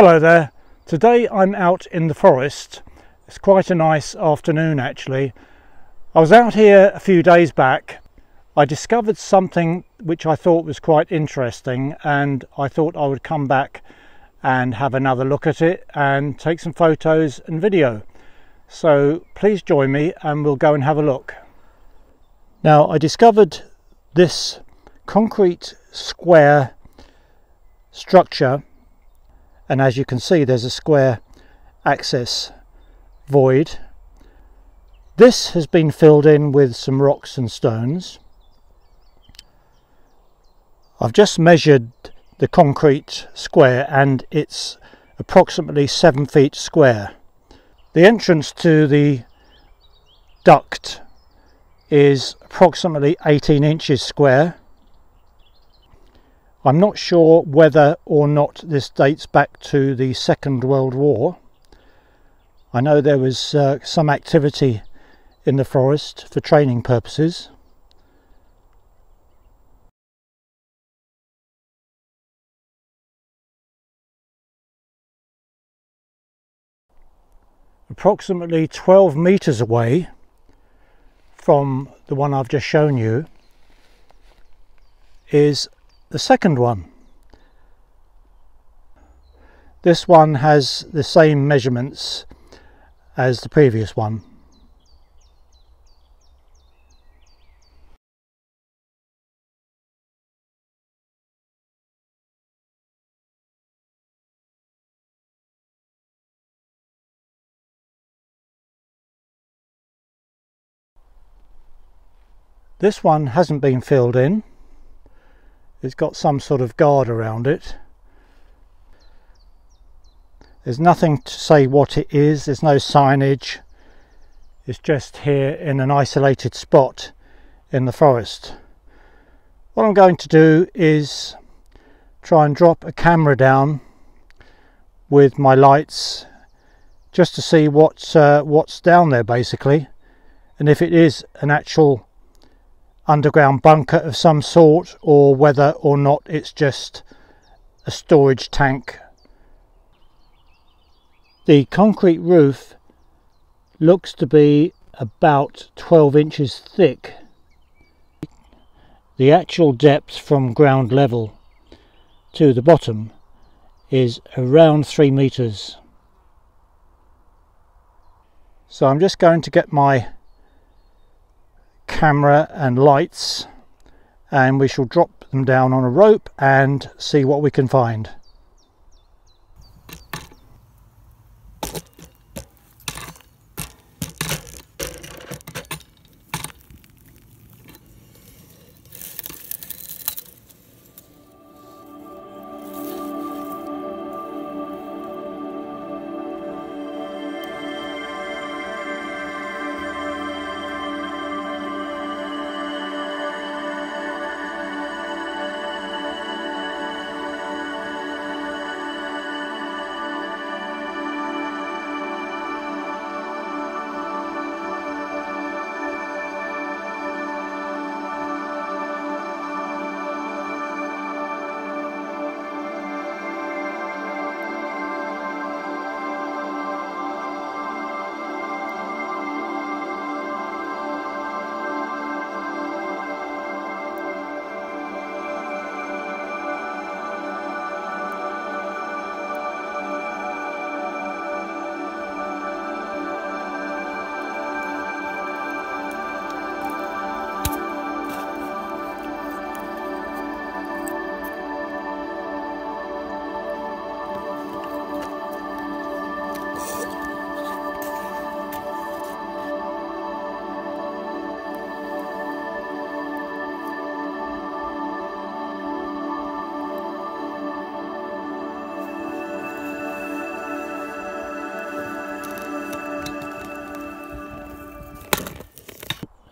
Hello there. Today I'm out in the forest. It's quite a nice afternoon actually. I was out here a few days back. I discovered something which I thought was quite interesting and I thought I would come back and have another look at it and take some photos and video. So please join me and we'll go and have a look. Now I discovered this concrete square structure and as you can see there's a square access void. This has been filled in with some rocks and stones. I've just measured the concrete square and it's approximately seven feet square. The entrance to the duct is approximately 18 inches square I'm not sure whether or not this dates back to the Second World War. I know there was uh, some activity in the forest for training purposes. Approximately 12 metres away from the one I've just shown you is the second one. This one has the same measurements as the previous one. This one hasn't been filled in it's got some sort of guard around it. There's nothing to say what it is. There's no signage. It's just here in an isolated spot in the forest. What I'm going to do is try and drop a camera down with my lights just to see what's uh, what's down there basically. And if it is an actual underground bunker of some sort or whether or not it's just a storage tank. The concrete roof looks to be about 12 inches thick. The actual depth from ground level to the bottom is around 3 meters. So I'm just going to get my camera and lights and we shall drop them down on a rope and see what we can find.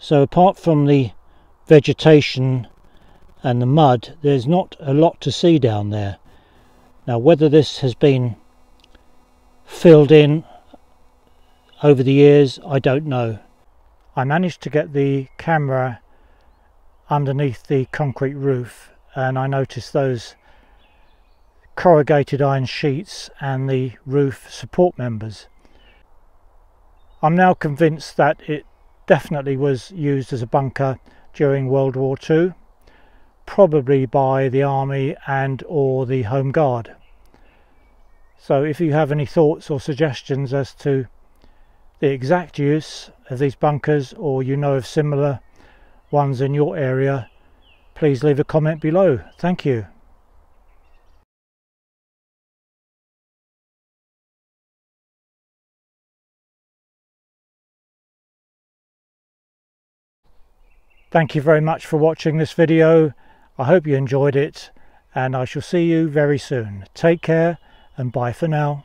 So apart from the vegetation and the mud, there's not a lot to see down there. Now whether this has been filled in over the years, I don't know. I managed to get the camera underneath the concrete roof and I noticed those corrugated iron sheets and the roof support members. I'm now convinced that it definitely was used as a bunker during World War II, probably by the army and or the Home Guard. So if you have any thoughts or suggestions as to the exact use of these bunkers or you know of similar ones in your area, please leave a comment below. Thank you. Thank you very much for watching this video. I hope you enjoyed it and I shall see you very soon. Take care and bye for now.